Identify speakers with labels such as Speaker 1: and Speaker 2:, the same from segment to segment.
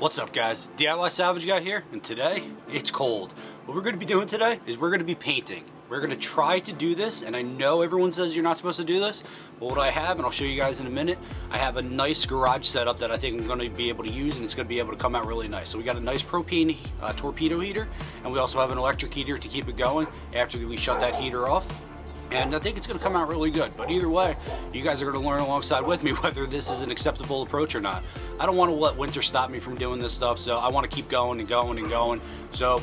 Speaker 1: What's up guys? DIY Salvage Guy here, and today, it's cold. What we're gonna be doing today is we're gonna be painting. We're gonna try to do this, and I know everyone says you're not supposed to do this, but what I have, and I'll show you guys in a minute, I have a nice garage setup that I think I'm gonna be able to use, and it's gonna be able to come out really nice. So we got a nice propane uh, torpedo heater, and we also have an electric heater to keep it going after we shut that heater off and I think it's gonna come out really good. But either way, you guys are gonna learn alongside with me whether this is an acceptable approach or not. I don't wanna let winter stop me from doing this stuff, so I wanna keep going and going and going. So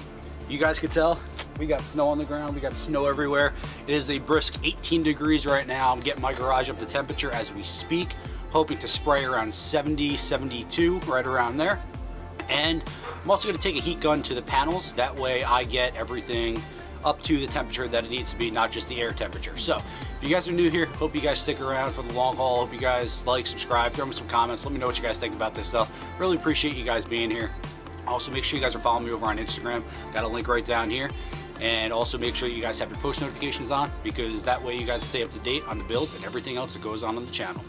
Speaker 1: you guys can tell, we got snow on the ground, we got snow everywhere. It is a brisk 18 degrees right now. I'm getting my garage up to temperature as we speak, hoping to spray around 70, 72, right around there. And I'm also gonna take a heat gun to the panels. That way I get everything up to the temperature that it needs to be, not just the air temperature. So if you guys are new here, hope you guys stick around for the long haul. Hope you guys like, subscribe, throw me some comments. Let me know what you guys think about this stuff. Really appreciate you guys being here. Also, make sure you guys are following me over on Instagram. Got a link right down here. And also make sure you guys have your post notifications on because that way you guys stay up to date on the build and everything else that goes on on the channel.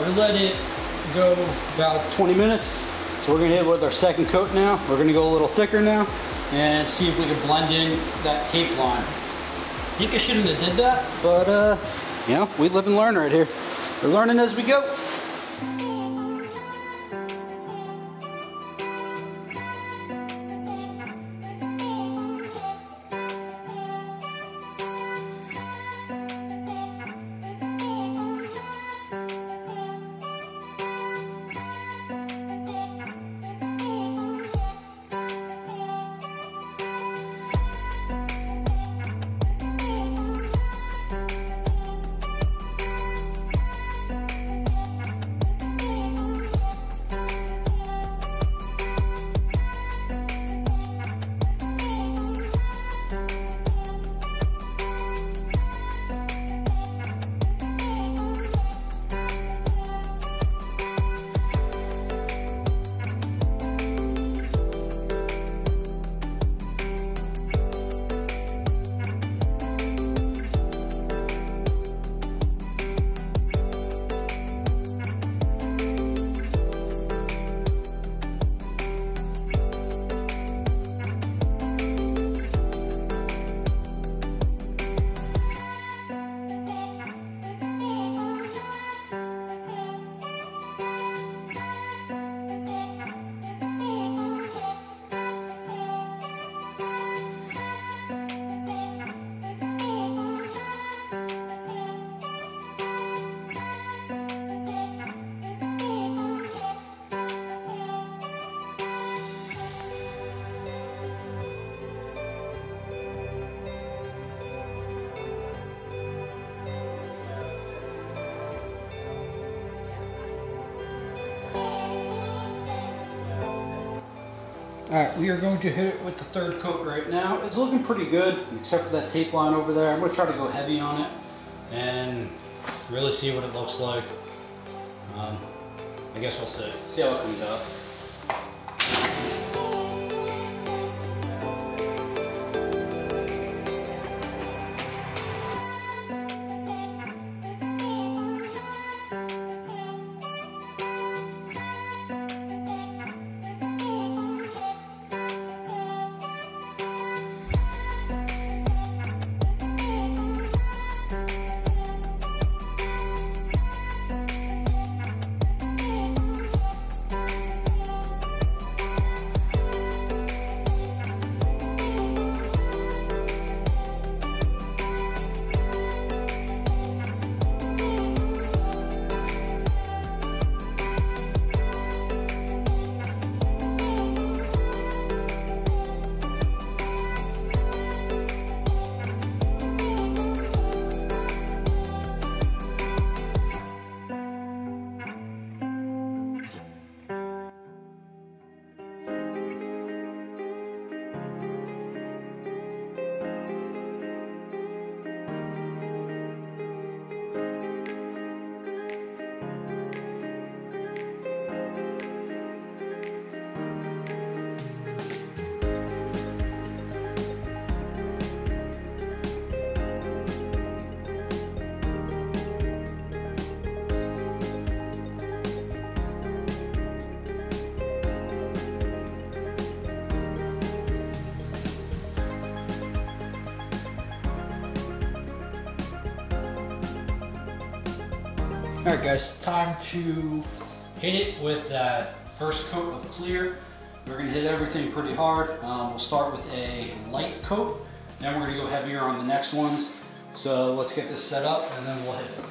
Speaker 1: We let it go about 20 minutes. So we're gonna hit with our second coat now. We're gonna go a little thicker now and see if we can blend in that tape line. I think I shouldn't have did that, but uh, you know, we live and learn right here. We're learning as we go. All right, we are going to hit it with the third coat right now. It's looking pretty good, except for that tape line over there. I'm gonna try to go heavy on it and really see what it looks like. Um, I guess we'll see. See how it comes out. All right guys, time to hit it with that first coat of clear. We're gonna hit everything pretty hard. Um, we'll start with a light coat, then we're gonna go heavier on the next ones. So let's get this set up and then we'll hit it.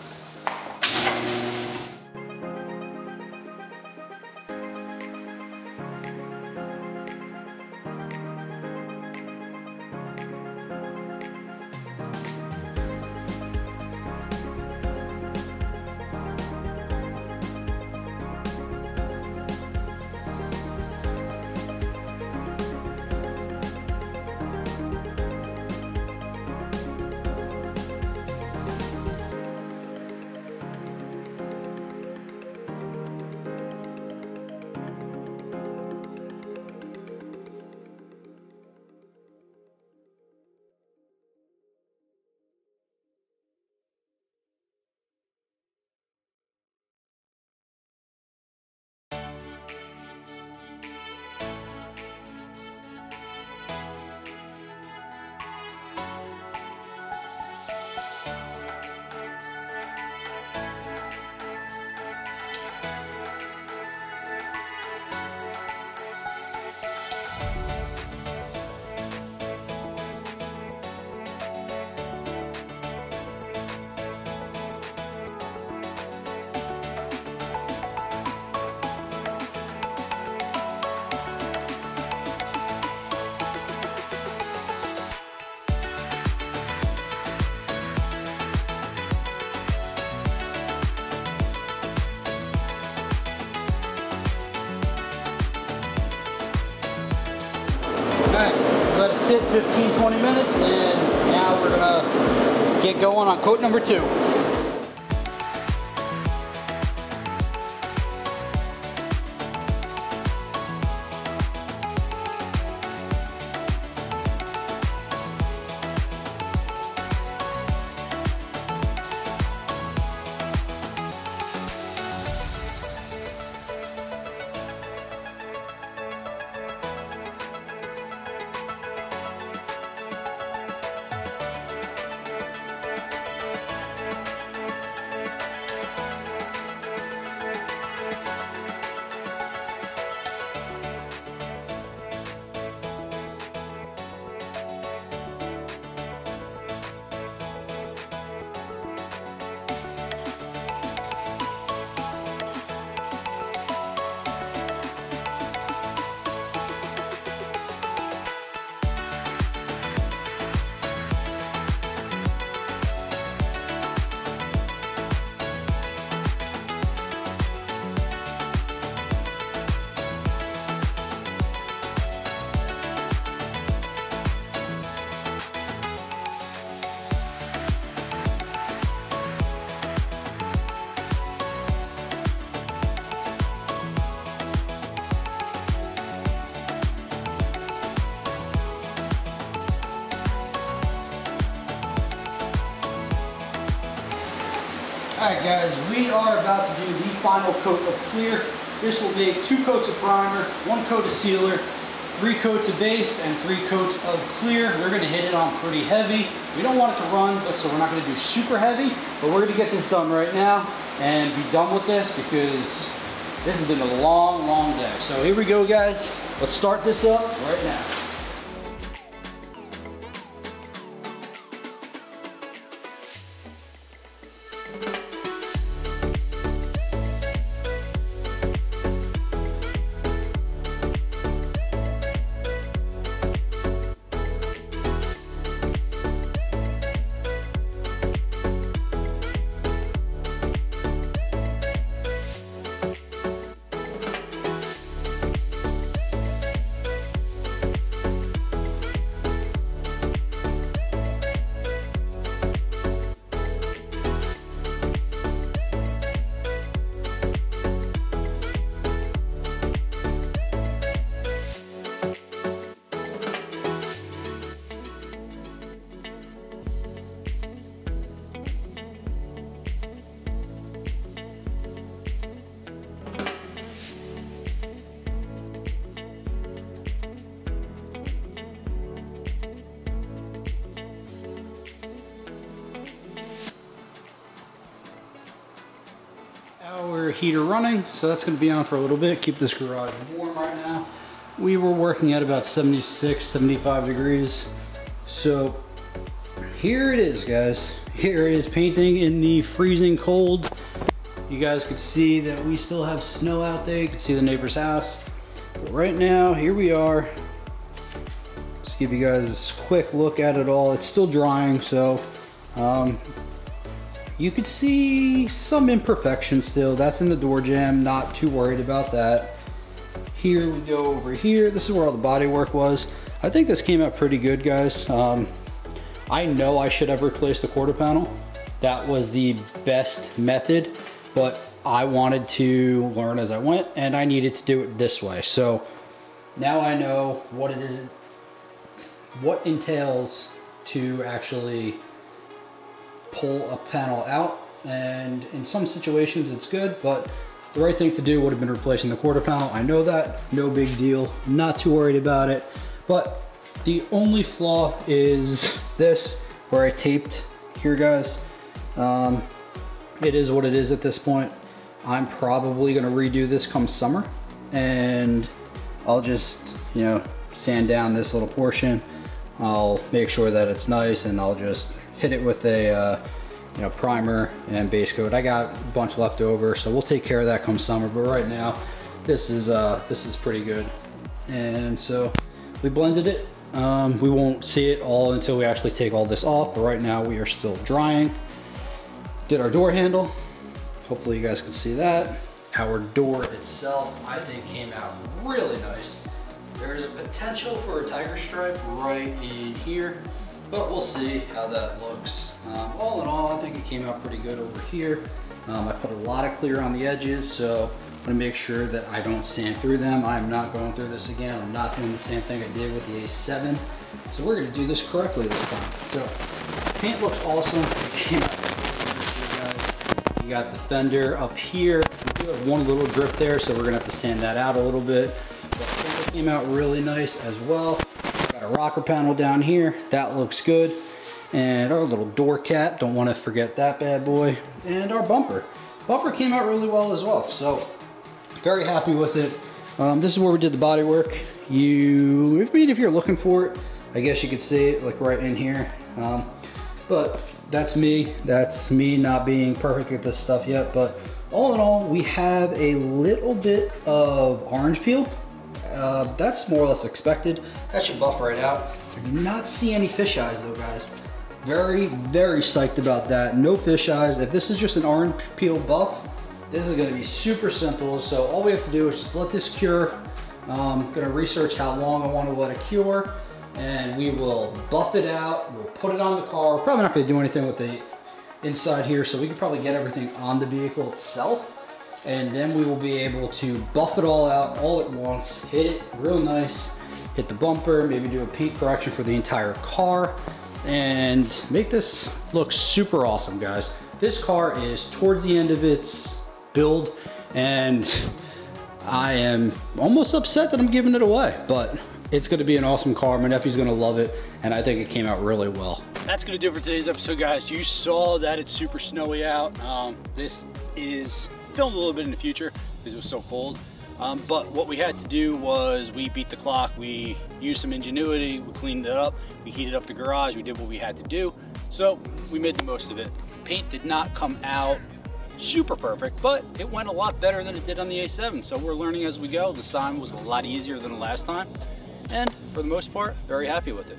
Speaker 1: Let it sit 15, 20 minutes and now we're gonna get going on coat number two. Right, guys, we are about to do the final coat of clear. This will be two coats of primer, one coat of sealer, three coats of base, and three coats of clear. We're gonna hit it on pretty heavy. We don't want it to run, but so we're not gonna do super heavy, but we're gonna get this done right now and be done with this because this has been a long, long day. So here we go, guys. Let's start this up right now. Heater running, so that's gonna be on for a little bit, keep this garage warm right now. We were working at about 76, 75 degrees. So here it is, guys. Here is painting in the freezing cold. You guys can see that we still have snow out there. You can see the neighbor's house. But right now, here we are. Let's give you guys a quick look at it all. It's still drying, so um, you could see some imperfection still. That's in the door jamb, not too worried about that. Here we go over here. This is where all the body work was. I think this came out pretty good, guys. Um, I know I should have replaced the quarter panel. That was the best method, but I wanted to learn as I went and I needed to do it this way. So now I know what it is, what entails to actually pull a panel out and in some situations it's good but the right thing to do would have been replacing the quarter panel. I know that no big deal not too worried about it. But the only flaw is this where I taped here guys. Um, it is what it is at this point. I'm probably gonna redo this come summer and I'll just you know sand down this little portion I'll make sure that it's nice and I'll just hit it with a uh, you know primer and base coat. I got a bunch left over, so we'll take care of that come summer. But right now, this is uh, this is pretty good. And so we blended it. Um, we won't see it all until we actually take all this off. But right now we are still drying. Did our door handle. Hopefully you guys can see that. Our door itself, I think came out really nice. There is a potential for a tiger stripe right in here but we'll see how that looks. Um, all in all, I think it came out pretty good over here. Um, I put a lot of clear on the edges, so I'm gonna make sure that I don't sand through them. I'm not going through this again. I'm not doing the same thing I did with the A7. So we're gonna do this correctly this time. So paint looks awesome. You got the fender up here. We do have one little drip there, so we're gonna have to sand that out a little bit. Came out really nice as well. Got a rocker panel down here. That looks good. And our little door cap. Don't want to forget that bad boy. And our bumper. Bumper came out really well as well. So very happy with it. Um, this is where we did the body work. You, I mean, if you're looking for it, I guess you could see it like right in here. Um, but that's me. That's me not being perfect at this stuff yet. But all in all, we have a little bit of orange peel uh, that's more or less expected. That should buff right out. I do not see any fish eyes though, guys. Very, very psyched about that. No fish eyes. If this is just an orange peel buff, this is gonna be super simple. So all we have to do is just let this cure. I'm gonna research how long I wanna let it cure and we will buff it out. We'll put it on the car. We're probably not gonna do anything with the inside here, so we can probably get everything on the vehicle itself and then we will be able to buff it all out all at once, hit it real nice, hit the bumper, maybe do a paint correction for the entire car, and make this look super awesome, guys. This car is towards the end of its build and I am almost upset that I'm giving it away, but it's gonna be an awesome car. My nephew's gonna love it, and I think it came out really well. That's gonna do it for today's episode, guys. You saw that it's super snowy out. Um, this is filmed a little bit in the future because it was so cold. Um, but what we had to do was we beat the clock, we used some ingenuity, we cleaned it up, we heated up the garage, we did what we had to do. So we made the most of it. Paint did not come out super perfect, but it went a lot better than it did on the A7. So we're learning as we go. This time was a lot easier than the last time. And for the most part, very happy with it.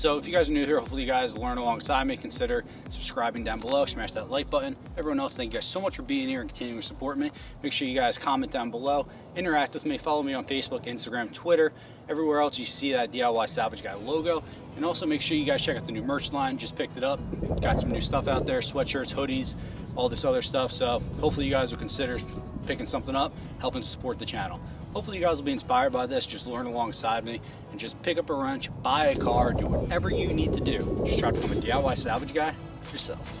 Speaker 1: So if you guys are new here, hopefully you guys learn alongside me. Consider subscribing down below, smash that like button. Everyone else, thank you guys so much for being here and continuing to support me. Make sure you guys comment down below, interact with me, follow me on Facebook, Instagram, Twitter, everywhere else you see that DIY Salvage Guy logo. And also make sure you guys check out the new merch line, just picked it up. Got some new stuff out there, sweatshirts, hoodies, all this other stuff. So hopefully you guys will consider picking something up, helping support the channel. Hopefully you guys will be inspired by this, just learn alongside me and just pick up a wrench, buy a car, do whatever you need to do. Just try to become a DIY salvage guy yourself.